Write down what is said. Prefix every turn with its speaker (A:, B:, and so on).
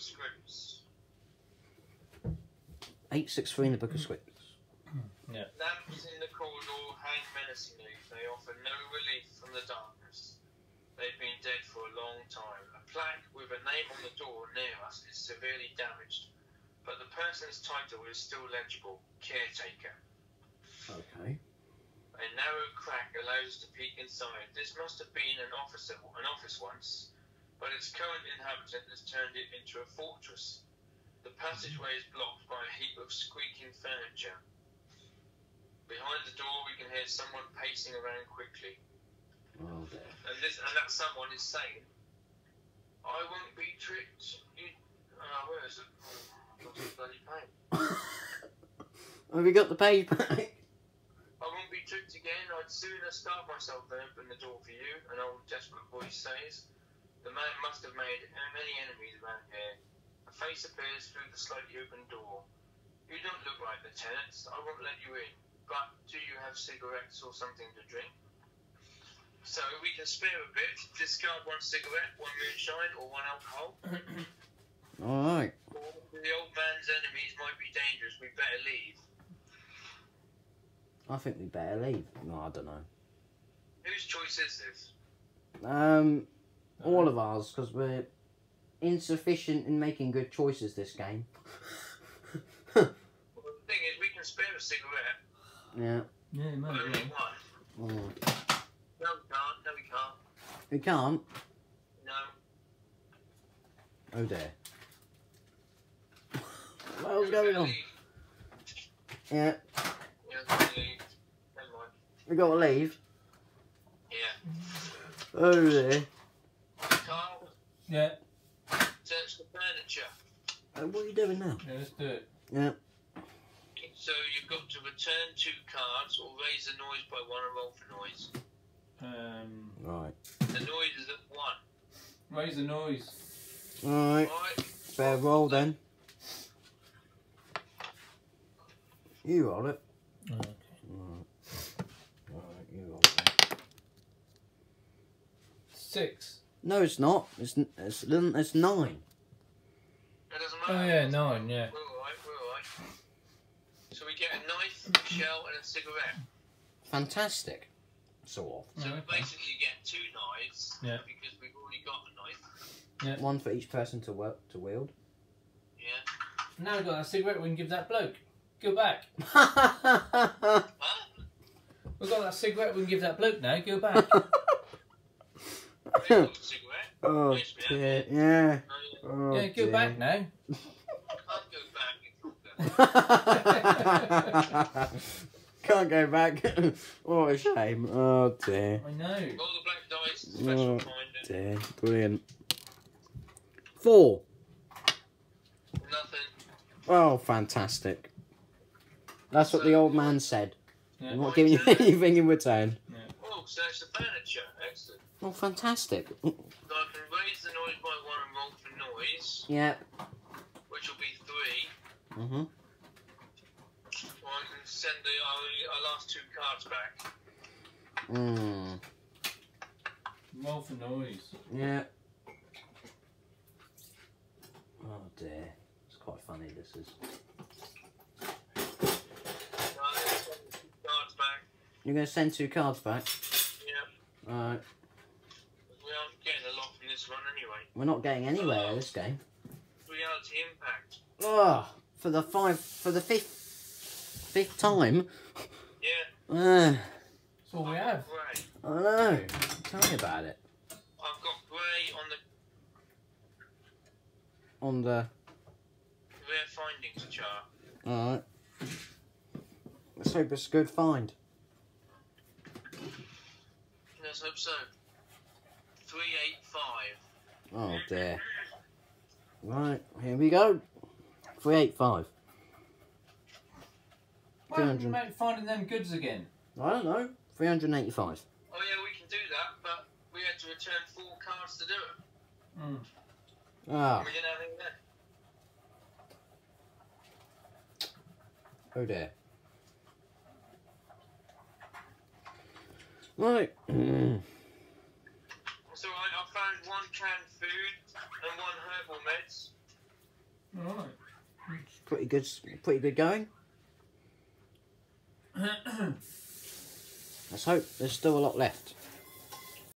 A: of Scripts.
B: 863 in the Book of Scripts. Hmm.
A: Lamps in the corridor hang menacingly. They offer no relief from the darkness. They've been dead for a long time. A plaque with a name on the door near us is severely damaged, but the person's title is still legible Caretaker.
B: Okay.
A: A narrow crack allows us to peek inside. This must have been an office, an office once, but its current inhabitant has turned it into a fortress. The passageway is blocked by a heap of squeaking furniture. Behind the door, we can hear someone pacing around quickly,
B: Oh
A: and this and that someone is saying, "I won't be tricked." You, uh, where is it? Oh, the bloody pain.
B: Have you got the page back?
A: I won't be tricked again. I'd sooner starve myself than open the door for you, an old desperate voice says. The man must have made many enemies around here. A face appears through the slightly open door. You don't look like the tenants. I won't let you in. But do you have cigarettes or something to drink? So we can spare a bit. Discard one cigarette, one moonshine, or one alcohol.
B: Alright.
A: Or the old man's enemies might be dangerous. We better leave.
B: I think we better leave. No, I don't know.
A: Whose choice is this?
B: Um, all of ours, because we're insufficient in making good choices this game.
A: Well, the thing is, we can spare a cigarette.
B: yeah.
C: Yeah,
A: but
C: maybe.
A: Only one.
B: Oh.
A: No, we can't. No, we can't.
B: We can't.
A: No.
B: Oh dear. What else going on? Yeah,
A: Yeah, leave. Never
B: we gotta leave.
A: Yeah.
B: Oh dear.
A: Carl,
C: Yeah,
A: search the furniture.
B: Uh, what are you doing now?
C: yeah, let's do it.
B: Yeah.
A: So you've got to return two cards or raise the noise by one and roll for noise.
C: Um,
B: Right.
A: The noise is at one.
C: raise the noise.
B: Alright.
A: Right?
B: Fair roll then. You roll it.
C: Okay.
B: Alright. Alright, you roll it.
C: Six.
B: No, it's not. It's n- it's, n- it's nine.
A: That doesn't oh, matter.
C: Oh yeah, nine. Yeah.
A: We're alright, we're alright. So we get a knife, a shell, and a cigarette.
B: Fantastic. Sort
A: So
C: Oh, okay.
A: basically you get two knives.
C: Yeah.
A: Because we've already got a knife.
B: Yeah. One for each person to work to wield.
A: Yeah.
C: Now we've got that cigarette we can give that bloke. Go back.
A: Huh?
C: We've got that cigarette we can give that bloke now. Go back.
A: We've got a cigarette.
B: oh
A: Yes,
B: dear. Yeah.
A: Oh, yeah.
B: Oh,
C: go
B: dear.
C: back now.
A: Can't go back.
B: Can't go back. what a shame. Oh dear.
C: I know.
A: Roll the black dice. Oh, special
B: Oh.
A: finder.
B: Dear. Brilliant. Four.
A: Nothing.
B: Oh, fantastic. That's what the old man said.
C: Yeah.
B: I'm not giving you anything in return.
A: Oh, search the furniture. Excellent.
B: Oh, fantastic.
A: So I can raise the noise by one and roll for noise,
B: Yep.
A: which will be three.
B: Mm-hmm.
A: Or I can send the, our, our last two cards back.
B: Mm.
C: Roll for noise.
B: Yeah. Oh dear. It's quite funny, this is.
A: So I'm going to send the two cards back.
B: You're going to send two cards back?
A: Yeah.
B: Alright.
A: We aren't getting a lot from this one anyway.
B: We're not getting anywhere in this game.
A: Reality Impact.
B: Oh, for the five, for the fifth, fifth time?
A: Yeah.
B: Uh,
C: That's all we have.
A: Grey.
B: I know. Tell me about it.
A: I've got grey on the
B: On the.
A: rare findings chart.
B: Alright. Let's hope it's a good find.
A: Let's hope so. 385.
B: Oh dear. Right, here we go. 385.
C: Why don't you make finding them goods again?
B: I don't know. 385.
A: Oh yeah, we can do that, but we had to return four cards to do it.
C: Mm.
B: Ah,
A: We didn't have any left.
B: oh dear. Right. Mm.
A: So I, I found one canned food and one herbal meds.
C: All right.
B: Pretty good. Pretty good going. Let's hope there's still a lot left.